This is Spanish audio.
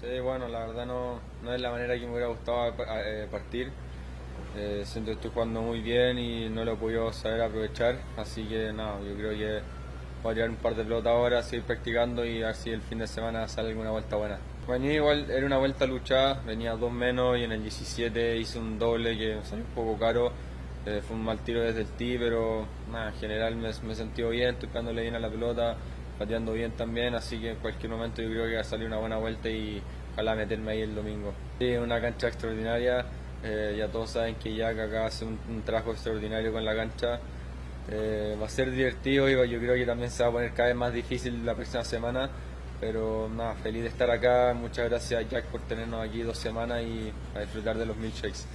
Sí, bueno, la verdad no, no es la manera que me hubiera gustado eh, partir. Eh, siento que estoy jugando muy bien y no lo he podido saber aprovechar, así que nada, yo creo que voy a tirar un par de pelotas ahora, seguir practicando y a ver si el fin de semana sale alguna vuelta buena. Venía igual, era una vuelta luchada, venía dos menos y en el 17 hice un doble que salió un poco caro. Eh, fue un mal tiro desde el tee, pero nada, en general me, me he sentido bien, estoy pegándole bien a la pelota, pateando bien también, así que en cualquier momento yo creo que va a salir una buena vuelta y ojalá meterme ahí el domingo. Sí, una cancha extraordinaria, eh, ya todos saben que ya acá hace un, trabajo extraordinario con la cancha. Eh, va a ser divertido y yo creo que también se va a poner cada vez más difícil la próxima semana. Pero nada, feliz de estar acá. Muchas gracias Jack por tenernos aquí dos semanas y a disfrutar de los milkshakes.